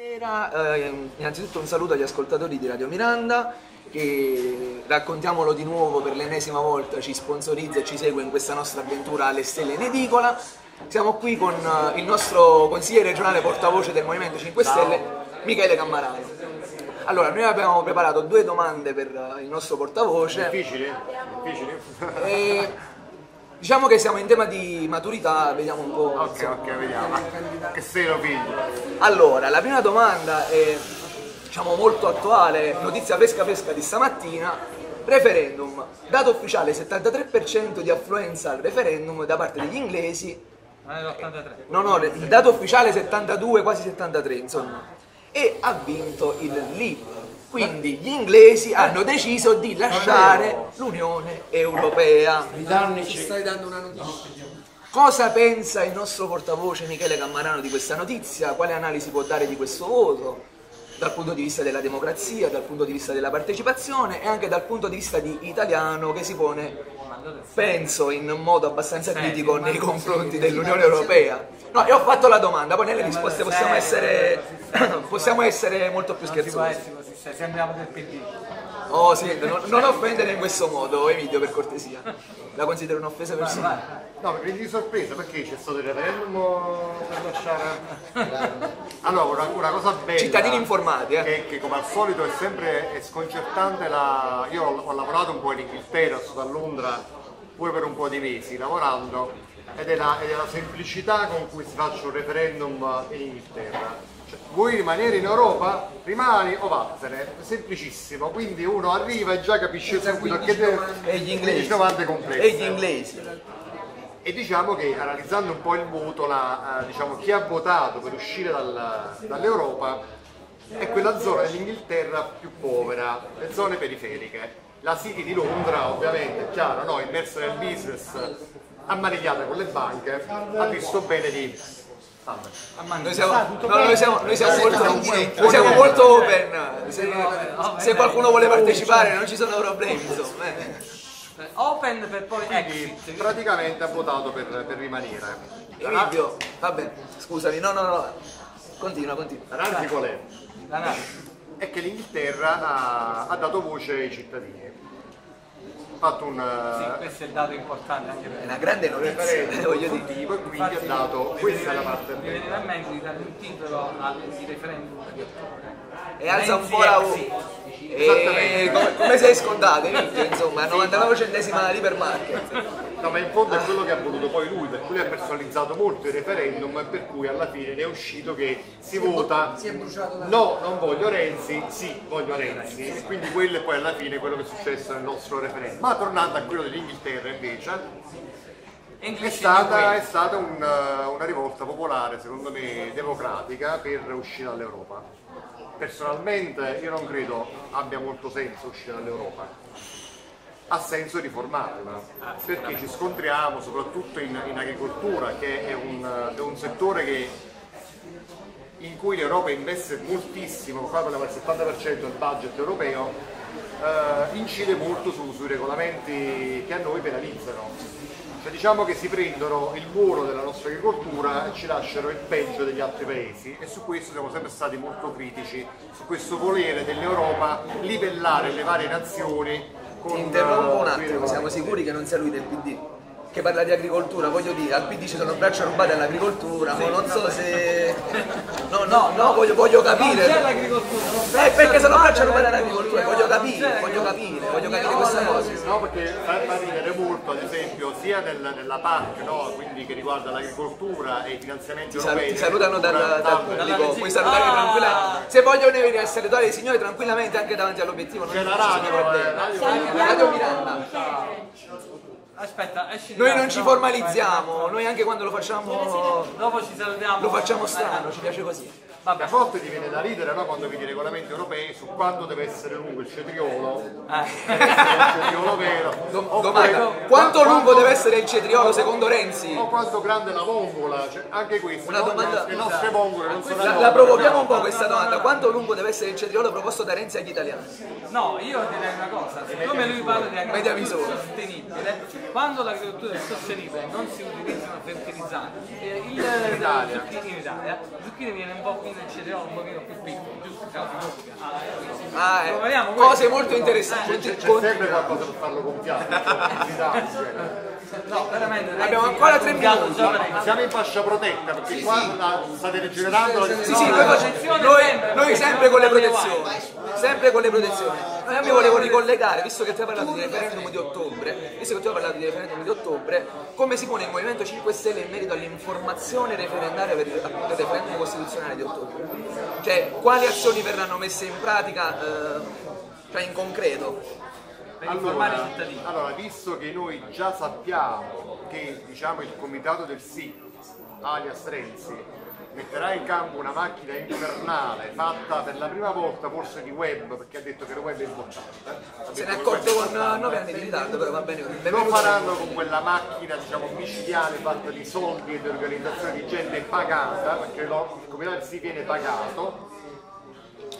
buonasera. Eh, innanzitutto un saluto agli ascoltatori di Radio Miranda che raccontiamolo di nuovo per l'ennesima volta ci sponsorizza e ci segue in questa nostra avventura alle stelle in edicola. Siamo qui con eh, il nostro consigliere regionale portavoce del Movimento 5 Stelle, Michele Cammarano. Allora, noi abbiamo preparato due domande per eh, il nostro portavoce. Difficili? Difficili? E diciamo che siamo in tema di maturità, vediamo un po'. ok, ok, vediamo. Che sei lo figlio? Allora, la prima domanda è diciamo molto attuale, notizia fresca fresca di stamattina. Referendum, dato ufficiale 73% di affluenza al referendum da parte degli inglesi. Non è l'83. No, no, il dato ufficiale 72, quasi 73, insomma. E ha vinto il Leave. Quindi gli inglesi hanno deciso di lasciare l'Unione Europea. Ci stai dando una notizia. Cosa pensa il nostro portavoce Michele Cammarano di questa notizia? Quale analisi può dare di questo voto? Dal punto di vista della democrazia, dal punto di vista della partecipazione e anche dal punto di vista di italiano che si pone, penso, in modo abbastanza critico nei confronti dell'Unione Europea. No, io ho fatto la domanda, poi nelle risposte possiamo essere, possiamo essere molto più scherzosi. sembriamo del PD. Oh sì, non, non offendere in questo modo, Emilio, per cortesia. La considero un'offesa personale. No, mi prendi di sorpresa perché c'è stato il referendum per lasciare. Allora, una, una cosa bella. Cittadini informati, eh. Che, che come al solito è sempre è sconcertante la. Io ho, ho lavorato un po' in Inghilterra, sono stato a Londra pure per un po' di mesi lavorando ed è la, ed è la semplicità con cui si faccia un referendum in Inghilterra. Cioè, vuoi rimanere in Europa? Rimani o vattene, semplicisimo, quindi uno arriva e già capisce subito che deve... E gli inglesi. 15 domande complesse. E gli inglesi. E diciamo che analizzando un po' il voto, la, eh, diciamo, chi ha votato per uscire dal- dall'Europa è quella zona dell'Inghilterra più povera, le zone periferiche. La City di Londra, ovviamente, è chiaro, no? immersa nel business, ammanigliata con le banche, ha visto bene di... Noi siamo, no, noi siamo, noi siamo molto, noi siamo molto open. Se, se qualcuno vuole partecipare non ci sono problemi. Insomma. eh. Open per poi Quindi exit. praticamente ha votato per, per rimanere. Emilio, vabbè, scusami, no, no, no. Continua, continua. L'analisi qual è? L'analisi. è che l'Inghilterra ha, ha dato voce ai cittadini. Fatto un Sì, questo è il dato importante anche È per una grande notizia, voglio dire. e quindi ha dato questa è la parte Mi veniva in mente di dare un titolo al referendum di ottobre. E alza un po' la exit. E come, come sei scontato? Insomma, 99 centesima l'hypermarket. No, ma in fondo è quello che ha voluto poi lui, per cui ha personalizzato molto il referendum e per cui alla fine ne è uscito che si vota Si è bruciato la no, non voglio Renzi, sì, voglio Renzi. E quindi quello è poi alla fine quello che è successo nel nostro referendum. Ma tornando a quello dell'Inghilterra invece, È stata, è stata un, eh, una rivolta popolare, secondo me democratica, per uscire dall'Europa. Personalmente io non credo abbia molto senso uscire dall'Europa. Ha senso riformarla, perché ci scontriamo soprattutto in, in agricoltura, che è un, è un settore che in cui l'Europa investe moltissimo, qua parliamo del 70% del budget europeo, eh, incide molto su- sui regolamenti che a noi penalizzano. Cioè, diciamo che si prendono il buono della nostra agricoltura e ci lasciano il peggio degli altri paesi e su questo siamo sempre stati molto critici, su questo volere dell'Europa livellare le varie nazioni con Interrompo un eh, attimo, siamo sicuri che non sia lui del PD? Che parla di agricoltura, voglio dire, al PD ci sono braccia rubate all'agricoltura, ma non so se... No, no, no, voglio, voglio Non c'è capire. l'agricoltura. Eh, perché sono braccia rubate all'agricoltura, voglio capire, voglio capire, voglio capire questa cosa. No, perché fa, ridere molto, ad esempio, sia nel- nella PAC, no? quindi che riguarda l'agricoltura e i finanziamenti europei. ti salutano dal, pubblico, puoi salutare Ah! tranquillamente. Se vogliono venire a salutare i signori tranquillamente anche davanti all'obiettivo, non C'è ci la eh, radio- Radio Miranda. Aspetta, esci Noi non ci formalizziamo, noi anche quando lo facciamo Dopo ci salutiamo. lo facciamo strano, ci piace così. A volte ti viene da ridere no? quando vedi i regolamenti europei su quanto deve essere lungo il cetriolo, Eh. deve essere il cetriolo vero, oppure domanda, qua- quanto lungo quanto- deve essere il cetriolo secondo Renzi? o quanto grande la vongola, cioè, anche questo, Una no? domanda- le nostre vongole non sono La, la provochiamo un po' questa domanda, quanto lungo deve essere il cetriolo proposto da Renzi agli italiani? No, io direi una cosa, siccome lui parla di Media agricoltura misura. sostenibile, quando l'agricoltura è sostenibile non si utilizzano fertilizzanti, eh, il, Italia. zucchini in Italia, il zucchini viene un po' il cereale un pochino più piccolo, giusto? Causa musica. Ah, eh, Proviamo cose questo. molto interessanti. C'è, c'è sempre qualcosa per farlo gonfiare, cioè. No, veramente. Abbiamo ancora tre minuti. Siamo in fascia protetta perché qua la- state degenerando la Sì, sì, No, facciamo- protezione noi- sempre, noi sempre con le protezioni, sempre con le protezioni. Ma io mi volevo ricollegare, visto che tu hai parlato di referendum di ottobre, visto che tu hai parlato di referendum di ottobre, come si pone il Movimento 5 Stelle in merito all'informazione referendaria per il, appunto, il referendum costituzionale di ottobre? Cioè, quali azioni verranno messe in pratica, eh, cioè in concreto? Per informare i Allora, cittadini. allora, visto che noi già sappiamo che diciamo, il comitato del sì, alias Renzi, metterà in campo una macchina infernale fatta per la prima volta forse di web, perché ha detto che il web è importante. ha Se ne è accorto con importante. 9 anni di ritardo, però va bene così. Lo faranno con quella macchina diciamo micidiale fatta di soldi e di organizzazione di gente pagata, perché lo- il comitato sì viene pagato.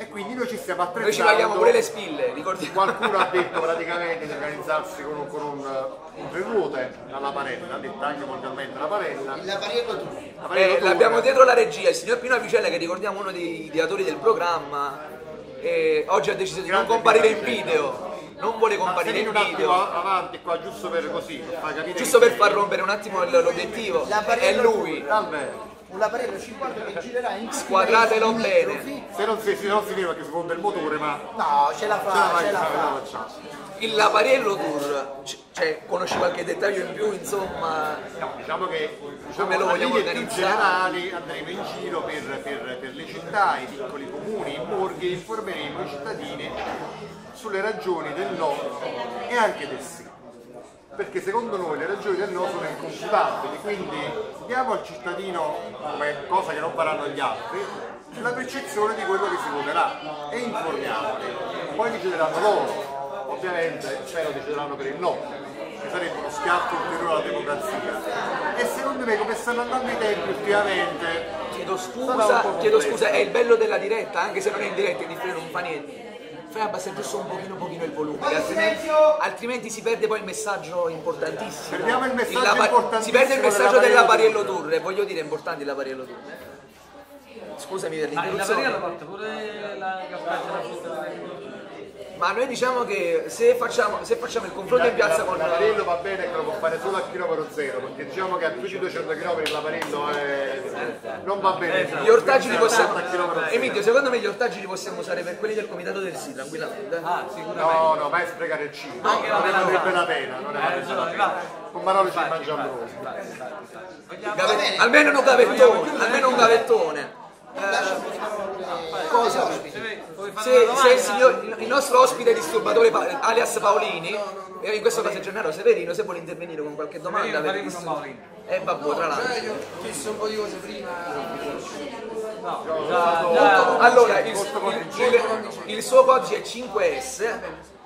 E quindi noi ci stiamo attrezzando. Noi ci paghiamo pure le spille, ricordiamo. Qualcuno ha detto praticamente di organizzarsi con un, con un, un tre ruote alla parella, ha detto anche mondialmente la parella. Il lavariello tu. La parella Eh, l'abbiamo dietro la regia, il signor Pino Avicella che ricordiamo uno dei ideatori del programma, e oggi ha deciso di non Grande comparire in video, non vuole comparire vieni in un attimo video, avanti qua giusto per così, per giusto per far rompere un attimo l'obiettivo, è lui, Salve. Un lavariello 50 che girerà in Squadratelo bene. Se non si, se non si vede che si fonde il motore, ma No, ce la ce la fa, fai, ce la fa. Il Lapariello Tour, cioè conosci qualche dettaglio in più, insomma, No, diciamo che diciamo, Come lo vogliamo organizzare? generali andremo in giro per, per- per le città, i piccoli comuni, i borghi e informeremo i cittadini sulle ragioni del no e anche del sì. Perché secondo noi le ragioni del no sono inconfutabili, quindi diamo al cittadino, come cosa che non faranno gli altri, la percezione di quello che si voterà e informiamoli. Poi decideranno loro, ovviamente spero decideranno per il no, che sarebbe uno schiaffo ulteriore alla democrazia. E secondo me come stanno andando i tempi ultimamente chiedo scusa, chiedo scusa, è il bello della diretta, anche se non è in diretta, in differita non fa niente. Fai abbassare giusto un pochino pochino il volume, altrimenti, altrimenti si perde poi il messaggio importantissimo. Perdiamo il messaggio lapa- importantissimo Si perde il messaggio del Lapariello Lapariello Tour, e voglio dire, è importante il Lapariello Tour. Scusami per Ma il l'interruzione. lavoriere porta pure la della dell'agricoltura. Ma noi diciamo che se facciamo, se facciamo il confronto in piazza con L'aparello va bene che lo può fare solo a chilometro zero, perché diciamo che a più di 200 km l'aparello è... non va bene. Gli ortaggi li possiamo. Emilio, secondo me gli ortaggi li possiamo usare per quelli del comitato del sì, tranquillamente. Ah, sicuramente. No, no, vai a sprecare il cibo. La non ne melanzana. varrebbe la pena, non ne varrebbe la pena. Con Manolo ci mangiamo noi. almeno un gavettone, almeno un gavettone. cosa? Vuoi fare Se, una se il, domanda? signor- il nostro ospite disturbatore pa- alias Paolini, e in questo caso è Gennaro Severino, se vuole intervenire con qualche domanda, Severino, una Paolini. Eh vabbè, tra l'altro. Cioè, io ho chiesto un po' di cose prima. No, già, già. Allora, il, il- il- il suo codice è 5S.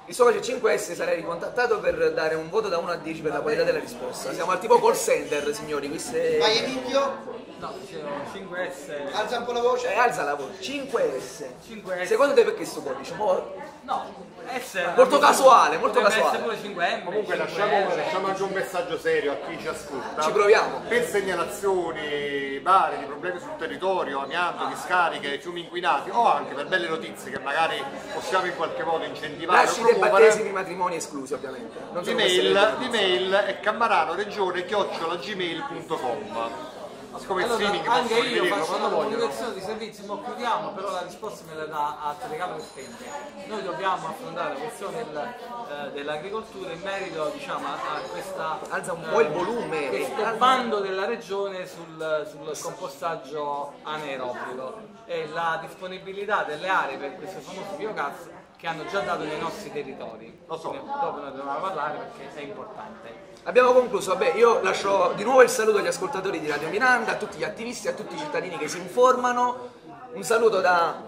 Il suo codice è 5S sarei ricontattato per dare un voto da 1 a 10 per la qualità della risposta. Siamo al tipo call center, signori. Queste... Vai Emilio, No, dicevo 5S. alza un po' la voce. Eh, alza la voce. 5S. 5S. Secondo te perché questo codice? Mo- No, S. Molto casuale, molto casuale. pure 5M. Comunque 5S. lasciamo, lasciamo anche un messaggio serio a chi ci ascolta. Ci proviamo. Per segnalazioni varie di problemi sul territorio, amianto, discariche, fiumi inquinati o anche per belle notizie che magari possiamo in qualche modo incentivare o Battesimi, matrimoni esclusi, ovviamente. L'email, l'email è cammaranoregione chiocciolagmail.com Siccome il Allora, streaming anche io faccio una comunicazione di servizi, ma chiudiamo, però la risposta me la dà a telecamere spente. Noi dobbiamo affrontare la questione del, eh, dell'agricoltura in merito diciamo, a, a questa Alza un po' il volume. questo Alza- bando della regione sul, sul compostaggio anaerobico e la disponibilità delle aree per questo famoso biogas che hanno già dato nei nostri territori. Lo so. Dopo ne dobbiamo parlare perché è importante. Abbiamo concluso, vabbè, io lascio di nuovo il saluto agli ascoltatori di Radio Miranda, a tutti gli attivisti, a tutti i cittadini che si informano. Un saluto da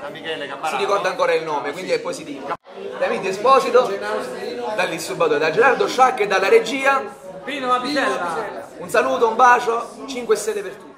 Da Michele si Cammarano. ricorda ancora il nome, quindi è positivo. Da Emilio Esposito, dall'Issubato, da Gerardo Sciacca e dalla regia. Pino Apicella! Un saluto, un bacio, 5 stelle per tutti.